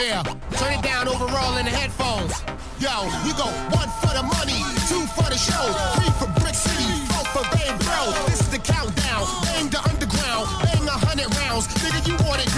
Yeah, turn it down overall in the headphones. Yo, you go one for the money, two for the show, three for Brick City, four for Red Bro. This is the countdown. Bang the underground, bang a hundred rounds. Nigga, you want it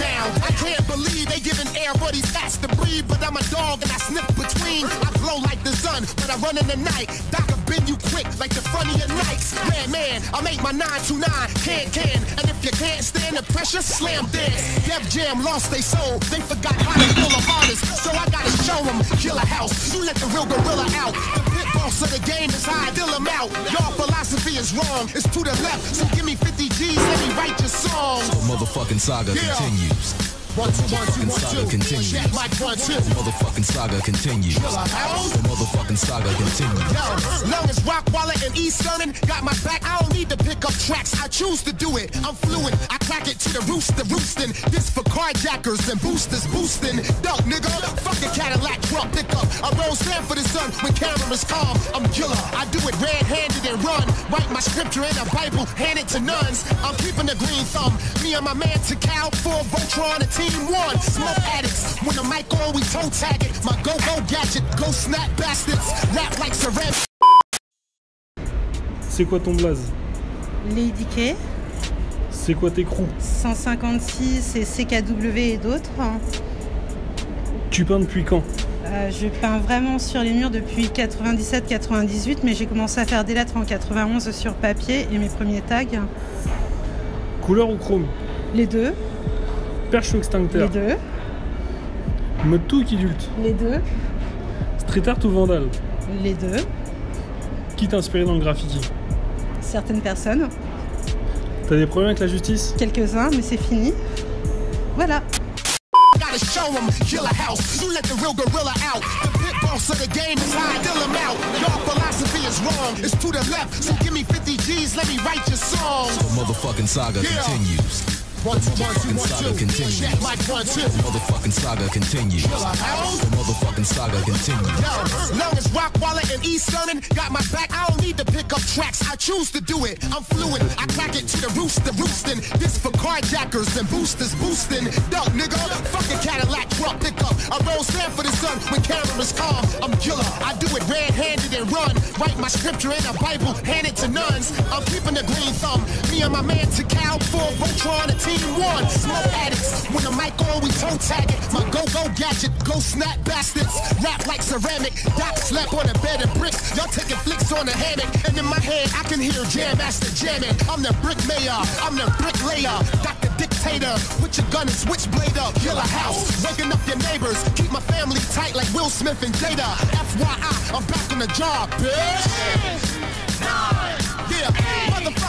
believe they giving air buddies fast to breathe, but I'm a dog and I snip between. I glow like the sun, but I run in the night. Doc will bend you quick like the front of your Nikes. Red man, I make my 929 can can, and if you can't stand the pressure, slam dance. Def Jam lost they soul. They forgot how to kill a artist, so I gotta show them. Killer house, you let the real gorilla out. The pit boss of the game is how I deal them out. Your philosophy is wrong. It's to the left, so give me 50 G's, let me write your song. Motherfucking saga Yeah. continues. One, two, one, two, one, Saga two. continues. Mic one, two. Motherfucking saga continues. The motherfucking saga continues. Yo, long as Rockwilder and East Sterling got my back, I don't need to pick up tracks. I choose to do it. I'm fluent. I crack it to the rooster roosting. This for carjackers and boosters boosting. Duck, nigga. Fuck a Cadillac truck pickup. I roll stand for the sun when cameras calm. I'm killer. I do it red-handed and run. Write my scripture in a Bible, hand it to nuns. I'm keeping the green thumb. Me and my man Tical, full Voltron, a team one. Smoke addicts. When the mic on, we toe tag it. My go-go gadget, go snap bastards. Rap like ceramic. C'est quoi ton blaze? Lady K, C'est quoi tes crews 156 et CKW et d'autres. Tu peins depuis quand? Euh, je peins vraiment sur les murs depuis 97-98, mais j'ai commencé à faire des lettres en 91 sur papier et mes premiers tags, Couleur ou chrome? Les deux, Perche ou les extincteur deux, Mode tout ou kidulte les deux, Street art ou vandal les deux, Qui t'a inspiré dans le graffiti certaines personnes, T'as des problèmes avec la justice quelques-uns, mais c'est fini. Voilà. Gotta show 'em, killer house. You let the real gorilla out. The pit boss of the game is how I deal 'em out. Your philosophy is wrong. It's to the left, so give me 50 G's, let me write your song. The motherfucking saga Yeah. continues. One, two, one, two, one, Saga continues. Check one, two. Motherfucking saga continues. Killer house. The motherfucking saga continues. Yo, long as Rockwilder and East Sterling got my back, I don't need to pick up tracks. I choose to do it. I'm fluent. I crack it to the rooster roosting. This for carjackers and boosters boosting. Duck, nigga. Fuck a Cadillac truck pickup. I roll stand for the sun when cameras calm. I'm killer. I do it red-handed and run. Write my scripture in a Bible, hand it to nuns. I'm keeping the green thumb. Me and my man to Tical, full Voltron, a team one. Smoke addicts. When the mic on, we toe tag it. My go-go gadget, go snap bastards. Rap like ceramic. Doc slap on a bed of bricks. Y'all taking flicks on the hammock. And in my head, I can hear Jam Master jamming. I'm the brick mayor. I'm the bricklayer. Dr. Dictator. Put your gun and switchblade up. Kill a house. Waking up your neighbors. Keep my family tight like Will Smith and Jada. FYI, I'm back on the job, bitch. Yeah, motherfuckers better hit